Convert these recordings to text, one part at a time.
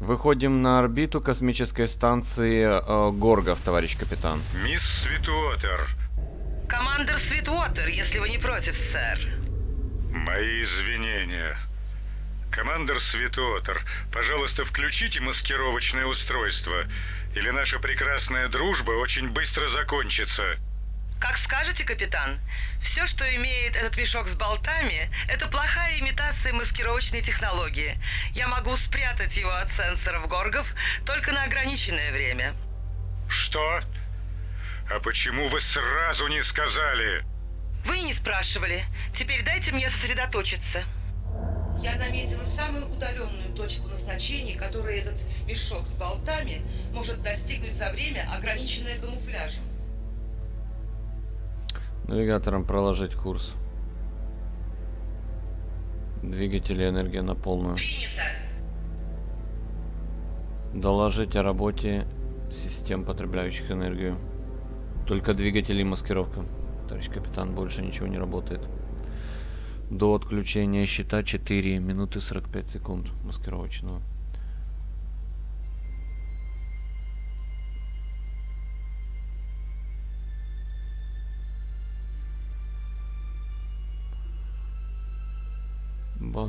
Выходим на орбиту космической станции э, Горгов, товарищ капитан. Мисс Свитуотер, Командор Свитвотер, если вы не против, сэр. мои извинения. Командор Свитуотер, пожалуйста, включите маскировочное устройство, или наша прекрасная дружба очень быстро закончится. Как скажете, капитан. Все, что имеет этот мешок с болтами, это плохая имитация маскировочной технологии. Я могу спрятать его от сенсоров Горгов только на ограниченное время. Что? А почему вы сразу не сказали? Вы не спрашивали. Теперь дайте мне сосредоточиться. Я наметила самую удаленную точку назначения, которой этот мешок с болтами может достигнуть за время, ограниченное камуфляжем. Навигатором проложить курс. Двигатели энергия на полную. Доложить о работе систем, потребляющих энергию. Только двигатели и маскировка. Товарищ капитан, больше ничего не работает. До отключения щита 4 минуты 45 секунд маскировочного.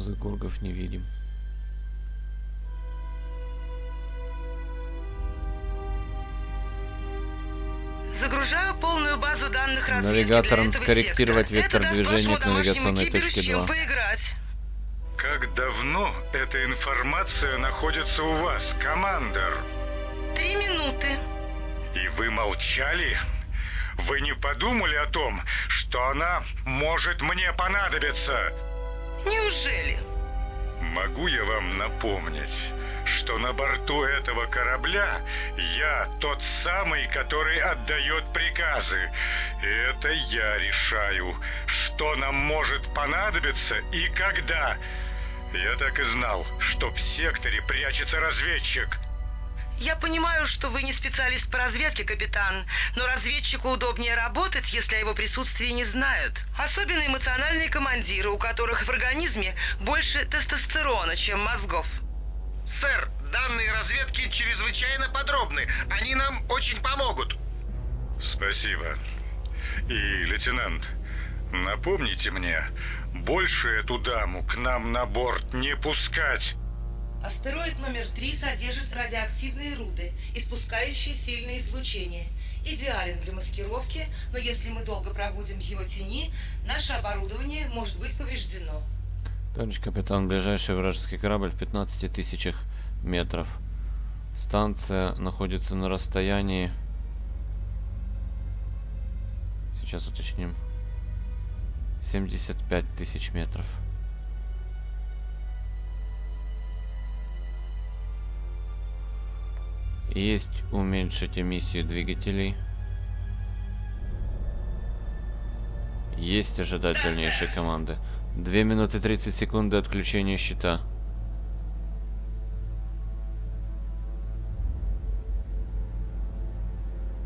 Базы Горгов не видим. Загружаю полную базу данных Навигатором скорректировать вектор движения к навигационной точке киберу с чем 2. поиграть. Как давно эта информация находится у вас, командор? Три минуты. И вы молчали? Вы не подумали о том, что она может мне понадобиться? Неужели? Могу я вам напомнить, что на борту этого корабля я тот самый, который отдает приказы. И это я решаю, что нам может понадобиться и когда. Я так и знал, что в секторе прячется разведчик. Я понимаю, что вы не специалист по разведке, капитан, но разведчику удобнее работать, если о его присутствии не знают. Особенно эмоциональные командиры, у которых в организме больше тестостерона, чем мозгов. Сэр, данные разведки чрезвычайно подробны. Они нам очень помогут. Спасибо. И, лейтенант, напомните мне, больше эту даму к нам на борт не пускать. Астероид номер 3 содержит радиоактивные руды, испускающие сильное излучение. Идеален для маскировки, но если мы долго пробудем в его тени, наше оборудование может быть повреждено. Товарищ капитан, ближайший вражеский корабль в 15 тысячах метров. Станция находится на расстоянии... Сейчас уточним. 75 тысяч метров. Есть уменьшить эмиссию двигателей. Есть ожидать дальнейшей команды. 2 минуты 30 секунд до отключения щита.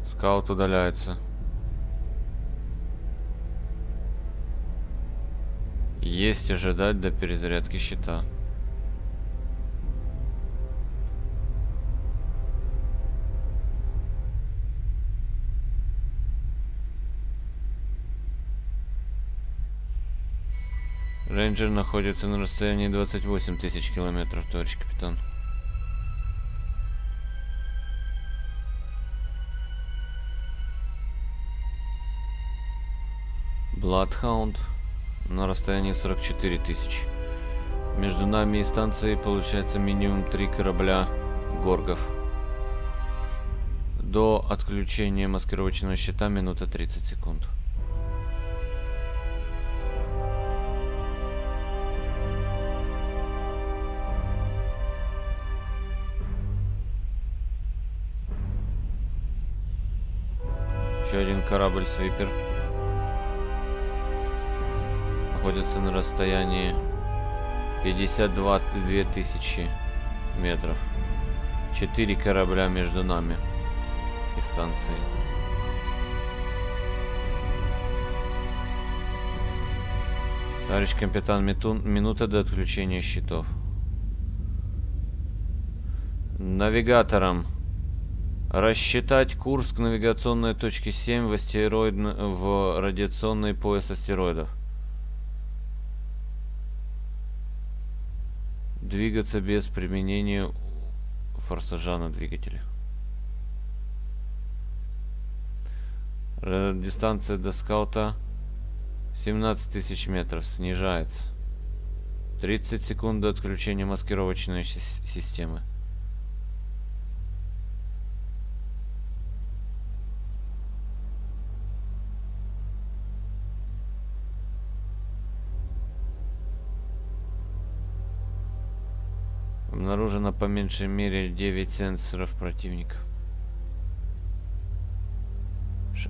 Скаут удаляется. Есть ожидать до перезарядки щита. Рейнджер находится на расстоянии 28 тысяч километров, товарищ капитан. Bloodhound на расстоянии 44 тысяч. Между нами и станцией получается минимум три корабля Горгов. До отключения маскировочного щита минута 30 секунд. Корабль Свипер. Находится на расстоянии 52 две тысячи метров. Четыре корабля между нами и станцией. Товарищ капитан, метун- минута до отключения щитов. Навигатором. Рассчитать курс к навигационной точке 7 в, астероид... в радиационный пояс астероидов. Двигаться без применения форсажа на двигателе. Дистанция до скаута 17 тысяч метров. Снижается. 30 секунд до отключения маскировочной системы. Обнаружено по меньшей мере 9 сенсоров противника.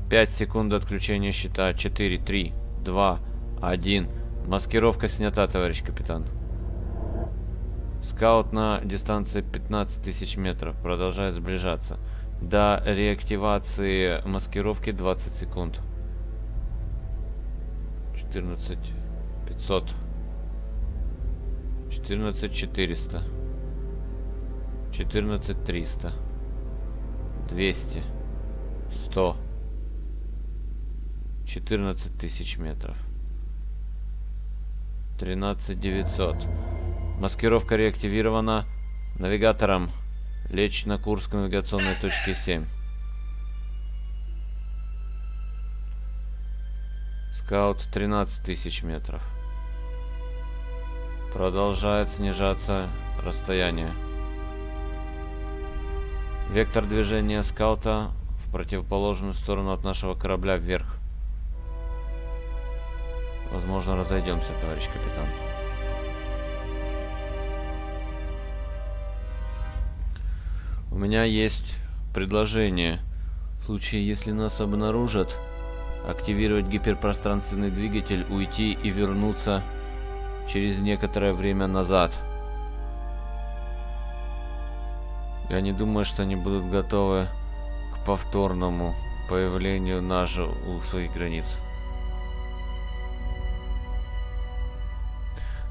5 секунд до отключения щита. 4, 3, 2, 1. Маскировка снята, товарищ капитан. Скаут на дистанции 15 тысяч метров. Продолжает сближаться. До реактивации маскировки 20 секунд. 14 500. 14 400. 14 300. 200. 100. 14 тысяч метров. 13 900. Маскировка реактивирована навигатором. Лечь на курс к навигационной точке 7. Скаут 13 тысяч метров. Продолжает снижаться расстояние. Вектор движения скаута в противоположную сторону от нашего корабля вверх. Возможно, разойдемся, товарищ капитан. У меня есть предложение. В случае, если нас обнаружат, активировать гиперпространственный двигатель, уйти и вернуться через некоторое время назад. Я не думаю, что они будут готовы к повторному появлению нашего у своих границ.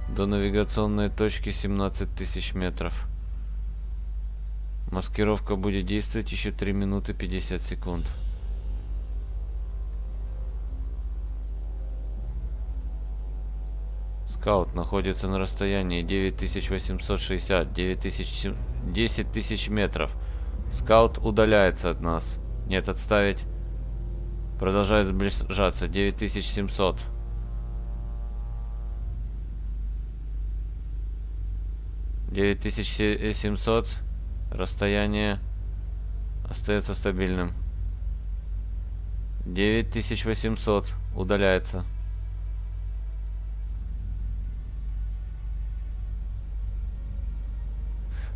До навигационной точки 17 тысяч метров. Маскировка будет действовать еще 3 минуты 50 секунд. Скаут находится на расстоянии 9860, 9000, 10 тысяч метров. Скаут удаляется от нас. Нет, отставить. Продолжает сближаться. 9700. 9700 расстояние остается стабильным 9800 удаляется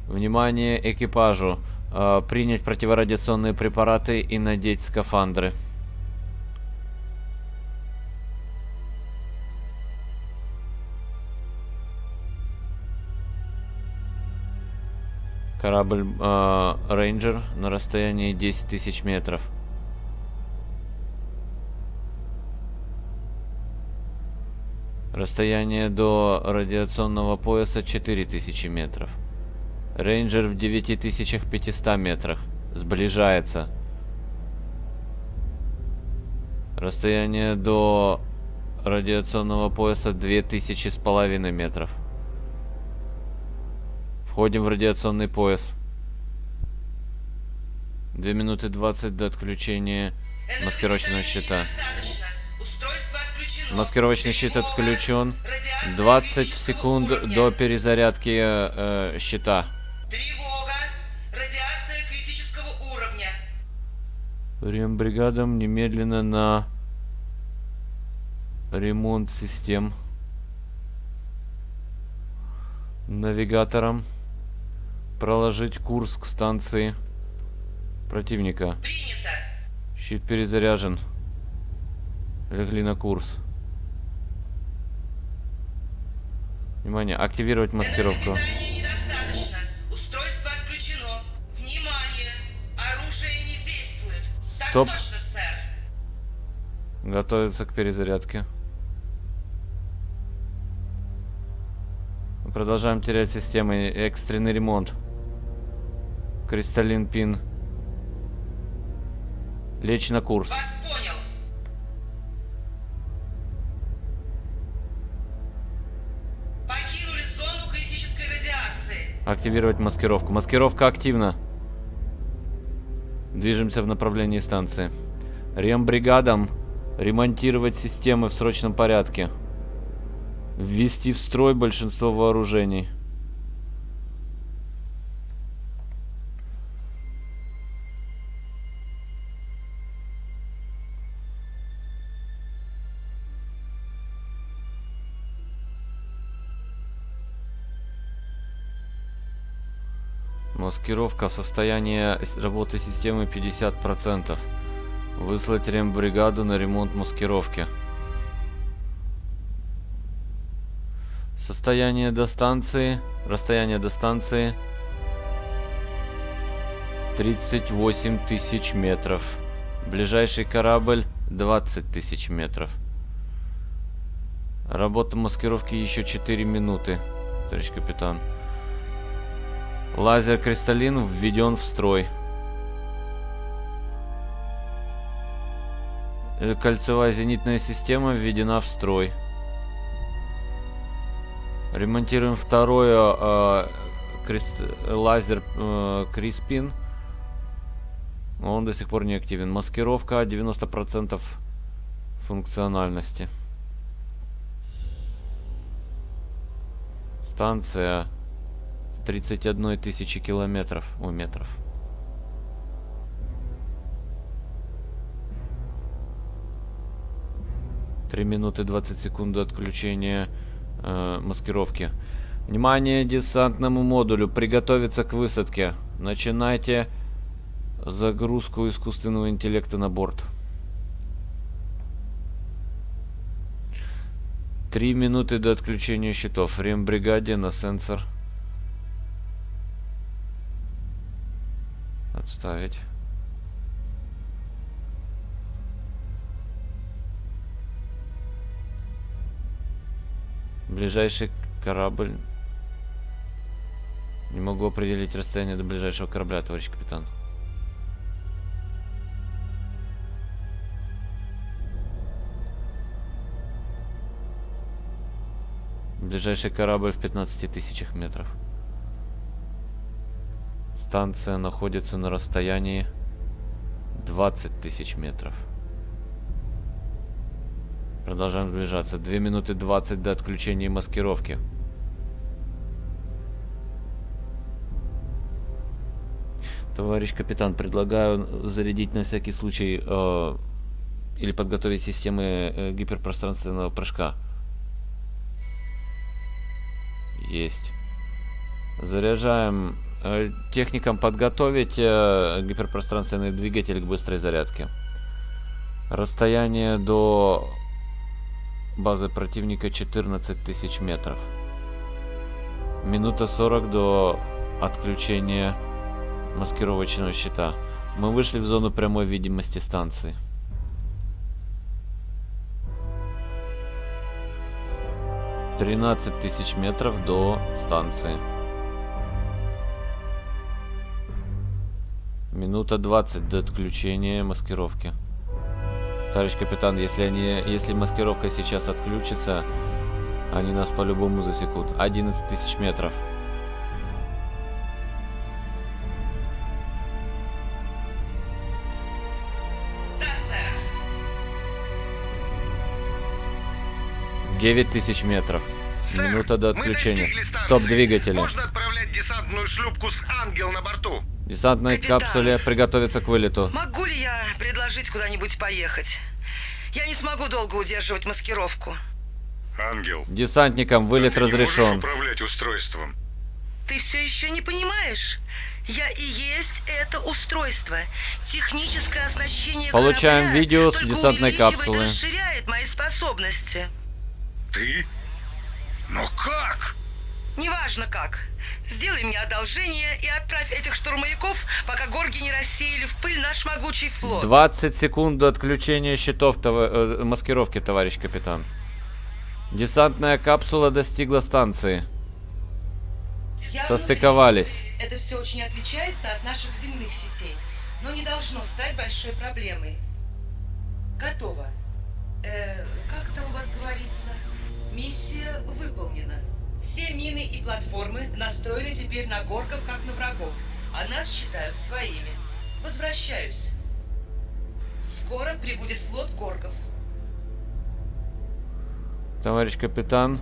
Внимание экипажу. Э, принять противорадиационные препараты и надеть скафандры. Корабль Рейнджер э, на расстоянии 10 тысяч метров. Расстояние до радиационного пояса 4000 метров. Рейнджер в 9500 метрах. Сближается. Расстояние до радиационного пояса 2000 с половиной метров. Входим в радиационный пояс. 2 минуты 20 до отключения маскировочного щита. Маскировочный щит отключен. 20 секунд до перезарядки э, щита. Рембригадам немедленно на ремонт систем. Навигатором проложить курс к станции противника. Принято. Щит перезаряжен. Легли на курс. Внимание, активировать маскировку. Стоп. Готовится к перезарядке. Продолжаем терять системы. Экстренный ремонт. Кристаллин Пин. Лечь на курс. Активировать маскировку. Маскировка активна. Движемся в направлении станции. Рембригадам ремонтировать системы в срочном порядке. Ввести в строй большинство вооружений. Маскировка. Состояние работы системы 50%. Выслать рембригаду на ремонт маскировки. Состояние до станции. Расстояние до станции. 38 тысяч метров. Ближайший корабль 20 тысяч метров. Работа маскировки еще 4 минуты, товарищ капитан. Лазер кристаллин введен в строй. Э, Кольцевая зенитная система введена в строй. Ремонтируем второе э, крест- э, лазер э, Криспин. Он до сих пор не активен. Маскировка 90% функциональности. Станция 31 тысячи километров у метров. Три минуты 20 секунд отключения э, маскировки. Внимание десантному модулю. Приготовиться к высадке. Начинайте загрузку искусственного интеллекта на борт. Три минуты до отключения щитов. Рембригаде на сенсор. Отставить. Ближайший корабль. Не могу определить расстояние до ближайшего корабля, товарищ капитан. Ближайший корабль в 15 тысячах метров. Станция находится на расстоянии 20 тысяч метров. Продолжаем сближаться. 2 минуты 20 до отключения маскировки. Товарищ капитан, предлагаю зарядить на всякий случай э, или подготовить системы э, гиперпространственного прыжка. Есть. Заряжаем. Э, техникам подготовить э, гиперпространственный двигатель к быстрой зарядке. Расстояние до базы противника 14 тысяч метров. Минута 40 до отключения маскировочного щита. Мы вышли в зону прямой видимости станции. Тринадцать тысяч метров до станции. Минута 20 до отключения маскировки. Товарищ капитан, если они, если маскировка сейчас отключится, они нас по-любому засекут. 11 тысяч метров. 9 тысяч метров. Минута до отключения. Стоп двигатели. Можно отправлять десантную шлюпку с «Ангел» на борту? Десантной Капитан. капсуле приготовиться к вылету. Могу ли я предложить куда-нибудь поехать? Я не смогу долго удерживать маскировку. Ангел. Десантникам вылет ты не можешь разрешен. управлять устройством. Ты все еще не понимаешь? Я и есть это устройство. Техническое оснащение Получаем корабля видео с десантной капсулы. расширяет мои способности. Ты? Но как? Неважно как. Сделай мне одолжение и отправь этих штурмовиков, пока горги не рассеяли в пыль наш могучий флот. 20 секунд до отключения щитов това- э, маскировки, товарищ капитан. Десантная капсула достигла станции. Я Состыковались. внутри. Это все очень отличается от наших земных сетей, но не должно стать большой проблемой. Готово. Э, как там у вас говорится? Миссия выполнена. Все мины и платформы настроены теперь на горков, как на врагов, а нас считают своими. Возвращаюсь. Скоро прибудет флот горгов. Товарищ капитан.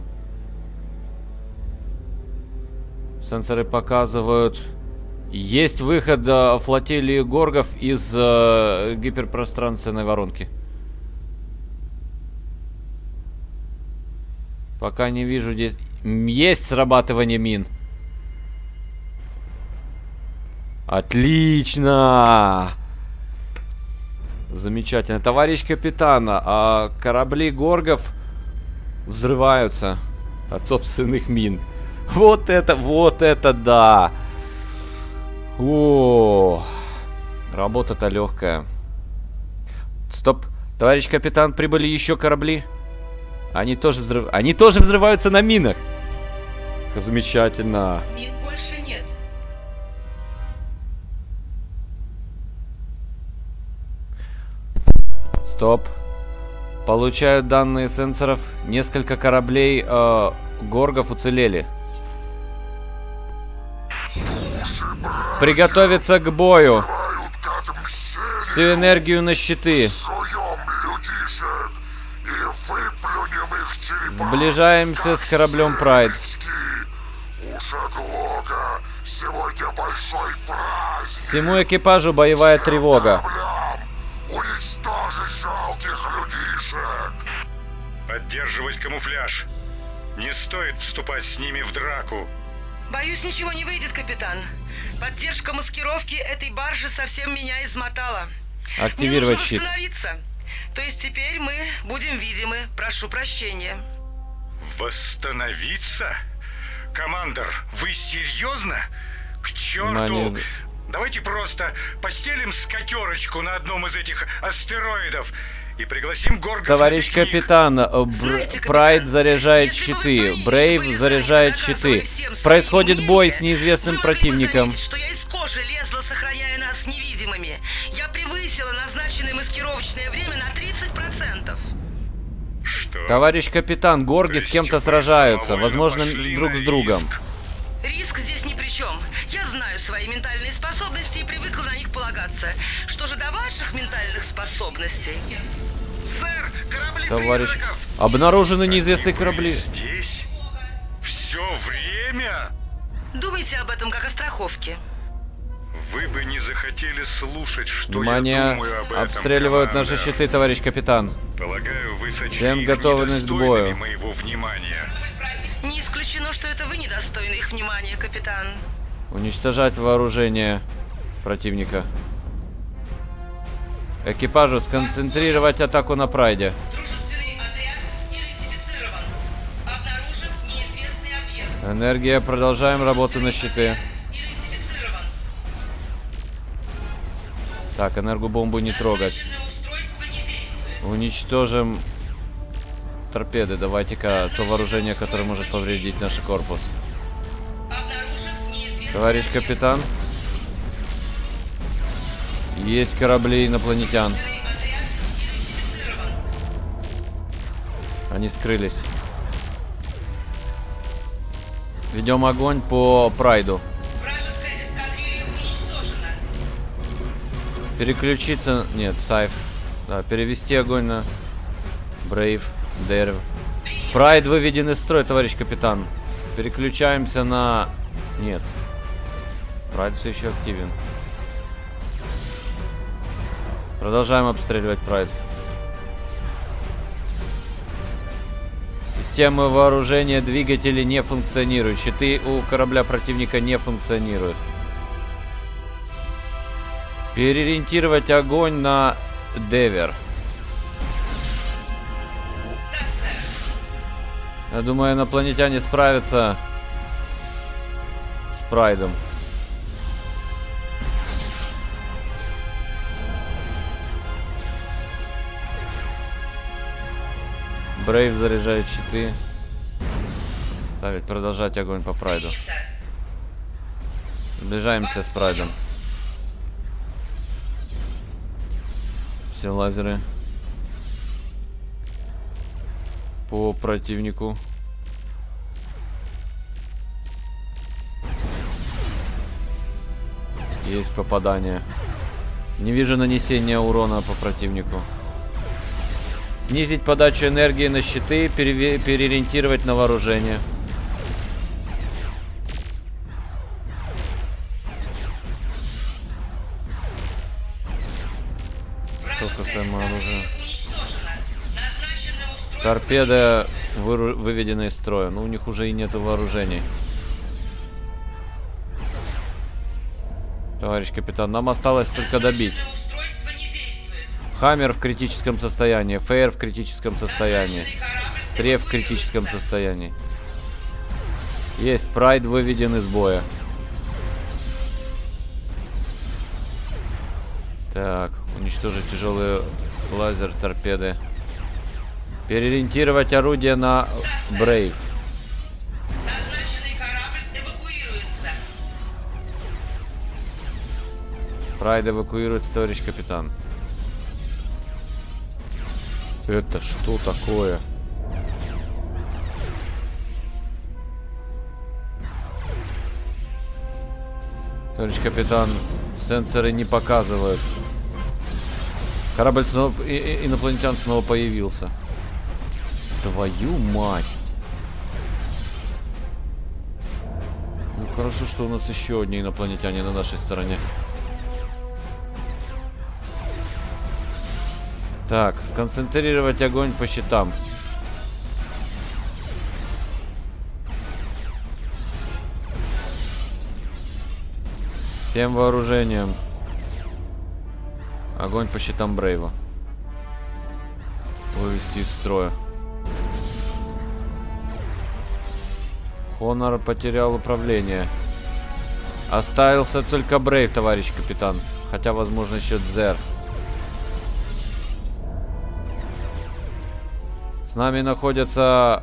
Сенсоры показывают. Есть выход э, флотилии горгов из э, гиперпространственной воронки. Пока не вижу здесь... Есть срабатывание мин. Отлично! Замечательно. Товарищ капитан, а корабли горгов взрываются от собственных мин. Вот это, вот это да! О, работа-то легкая. Стоп, товарищ капитан, прибыли еще корабли. Они тоже взрыв... Они тоже взрываются на минах. Замечательно. Мин больше нет. Стоп. Получаю данные сенсоров. Несколько кораблей э, горгов уцелели. Приготовиться к бою. Всю энергию на щиты. Сближаемся с кораблем Прайд. Сегодня большой праздник. Всему экипажу боевая тревога. Уничтожить жалких людишек. Поддерживать камуфляж. Не стоит вступать с ними в драку. Боюсь, ничего не выйдет, капитан. Поддержка маскировки этой баржи совсем меня измотала. Активировать щит. То есть теперь мы будем видимы. Прошу прощения. Восстановиться? Командор, вы серьезно? К черту! Внимание. Давайте просто постелим скатерочку на одном из этих астероидов и пригласим Горгов Товарищ капитан, э, Бр- Прайд заряжает щиты, Брейв заряжает щиты. Происходит бой с неизвестным противником. что я из кожи лезла, сохраняя нас невидимыми. Я превысила назначенное маскировочное время на 30%. Что? Товарищ капитан, горги с кем-то сражаются, возможно, друг с другом. риск. Риск здесь ни при чем. Я знаю свои ментальные способности и привыкла на них полагаться. Что же до ваших ментальных способностей? Сэр, корабли Товарищ, призраков. обнаружены неизвестные корабли. Здесь? Все время? Думайте об этом как о страховке. Вы бы не захотели слушать, что я Внимание, думаю об этом, обстреливают наши командор. щиты, товарищ капитан. Полагаю, вы сочли Всем готовность к бою. моего внимания. Не исключено, что это вы недостойны их внимания, капитан. Уничтожать вооружение противника. Экипажу сконцентрировать атаку на Прайде. Дружественный отряд идентифицирован. Обнаружен неизвестный объект. Энергия, продолжаем работу на щиты. Так, энергобомбу не трогать. Уничтожим торпеды. Давайте-ка то вооружение, которое может повредить наш корпус. Товарищ капитан. Есть корабли инопланетян. Они скрылись. Ведем огонь по Прайду. Переключиться... Нет, Сайф. Да, перевести огонь на Брейв, Дерев. Прайд выведен из строя, товарищ капитан. Переключаемся на... Нет. Прайд все еще активен. Продолжаем обстреливать Прайд. Системы вооружения двигателей не функционируют. Щиты у корабля противника не функционируют. Переориентировать огонь на Девер. Я думаю, инопланетяне справятся с Прайдом. Брейв заряжает щиты. Ставить продолжать огонь по Прайду. Сближаемся с Прайдом. Все лазеры. По противнику. Есть попадание. Не вижу нанесения урона по противнику. Снизить подачу энергии на щиты, переориентировать на вооружение. Касаемо оружия. Торпеда выведена из строя. Ну, у них уже и нету вооружений. Товарищ капитан, нам осталось только добить. Хаммер в критическом состоянии, Фейр в критическом состоянии, Стрев в критическом состоянии. Есть, Прайд выведен из боя. Так, уничтожить тяжелые лазер, торпеды. Переориентировать орудие на Брейв. Прайд эвакуируется, товарищ капитан. Это что такое? Товарищ капитан, сенсоры не показывают. Корабль снова... и- и- инопланетян снова появился. Твою мать. Ну хорошо, что у нас еще одни инопланетяне на нашей стороне. Так, концентрировать огонь по щитам. Всем вооружением. Огонь по щитам Брейва. Вывести из строя. Хонор потерял управление. Оставился только Брейв, товарищ капитан. Хотя, возможно, еще Дзер. С нами находятся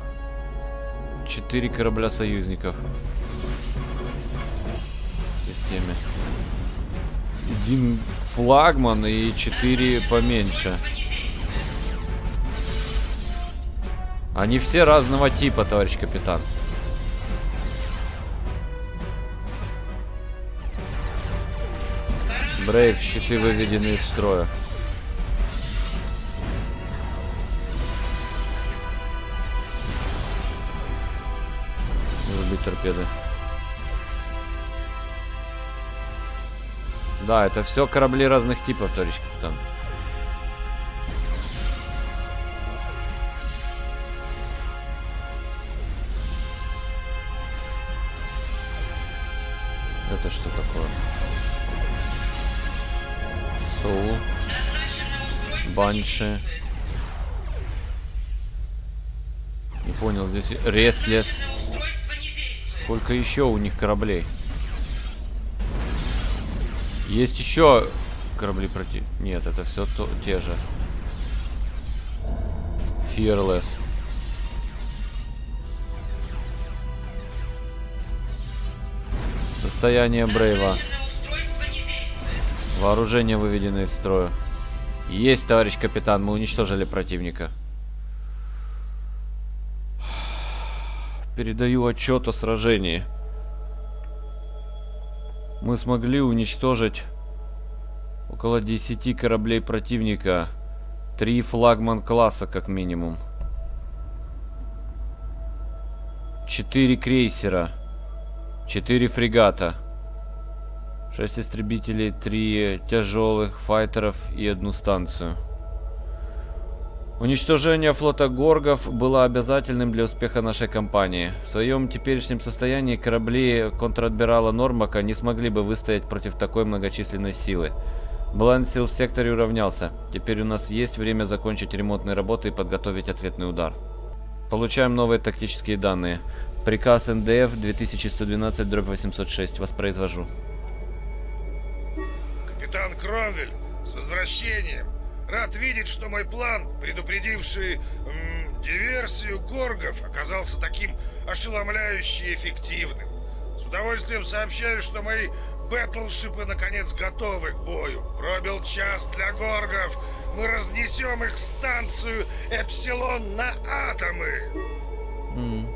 четыре корабля союзников в системе. Один флагман и четыре поменьше. Они все разного типа, товарищ капитан. Брейв, щиты выведены из строя. Выбить торпеды. Да, это все корабли разных типов, товарищ капитан. Это что такое? Соул. Банши. Не понял, здесь Рестлес. Сколько еще у них кораблей? Есть еще корабли против... Нет, это все то, те же. Fearless. Состояние Брейва. Вооружение выведено из строя. Есть, товарищ капитан, мы уничтожили противника. Передаю отчет о сражении. Мы смогли уничтожить около 10 кораблей противника. Три флагман класса, как минимум. Четыре крейсера. Четыре фрегата. Шесть истребителей, три тяжелых файтеров и одну станцию. Уничтожение флота Горгов было обязательным для успеха нашей кампании. В своем теперешнем состоянии корабли контр-адмирала Нормака не смогли бы выстоять против такой многочисленной силы. Баланс сил в секторе уравнялся. Теперь у нас есть время закончить ремонтные работы и подготовить ответный удар. Получаем новые тактические данные. Приказ НДФ 2112-806. Воспроизвожу. Капитан Кромвель, с возвращением. Рад видеть, что мой план, предупредивший м, диверсию горгов, оказался таким ошеломляюще эффективным. С удовольствием сообщаю, что мои бэтлшипы наконец готовы к бою. Пробил час для горгов. Мы разнесем их станцию Эпсилон на атомы. М.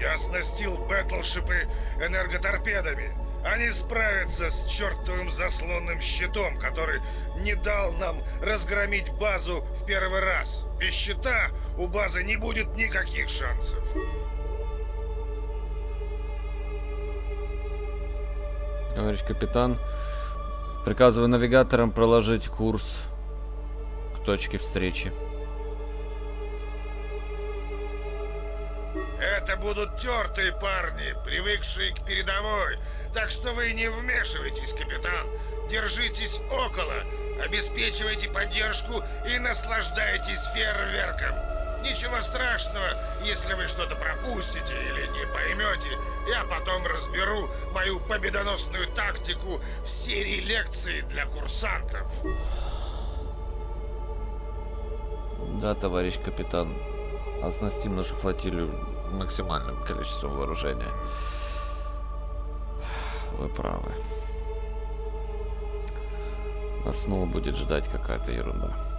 Я оснастил бэтлшипы энерготорпедами. Они справятся с чертовым заслонным щитом, который не дал нам разгромить базу в первый раз. Без щита у базы не будет никаких шансов. Товарищ капитан, приказываю навигаторам проложить курс к точке встречи. Это будут тертые парни, привыкшие к передовой. Так что вы не вмешивайтесь, капитан. Держитесь около, обеспечивайте поддержку и наслаждайтесь фейерверком. Ничего страшного, если вы что-то пропустите или не поймете. Я потом разберу мою победоносную тактику в серии лекций для курсантов. Да, товарищ капитан. Оснастим нашу флотилию максимальным количеством вооружения. Вы правы. Нас снова будет ждать какая-то ерунда.